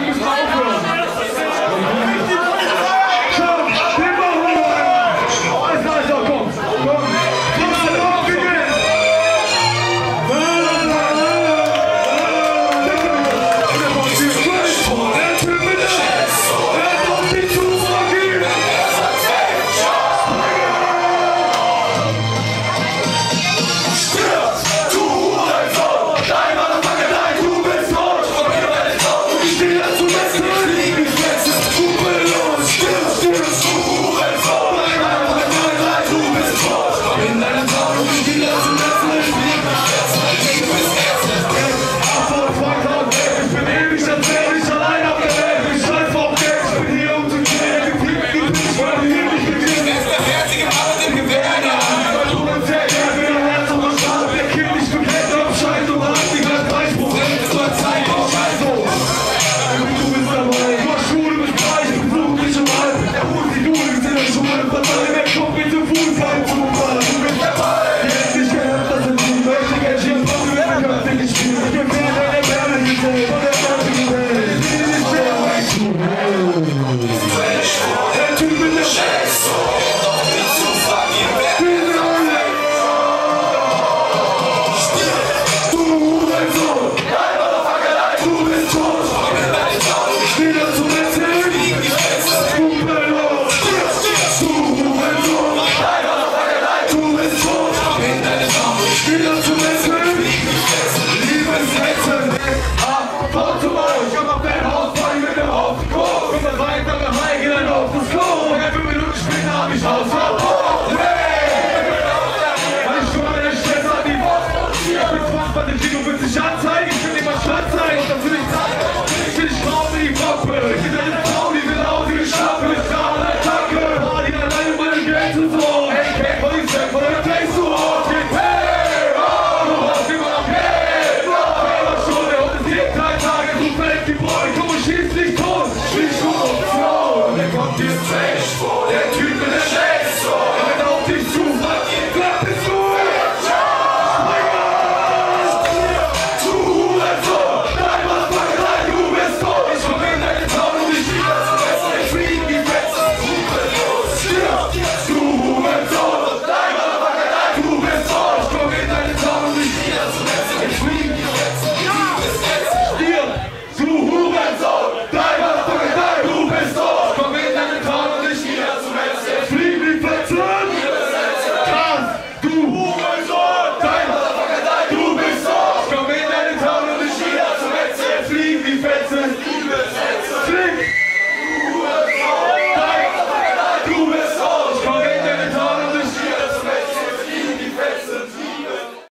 Thank you. Bundesregierung wird sich anzeigen.